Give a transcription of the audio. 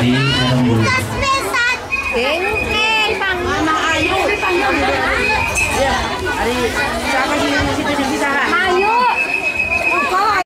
di Merembul. Dengkeng, Anak Ayu.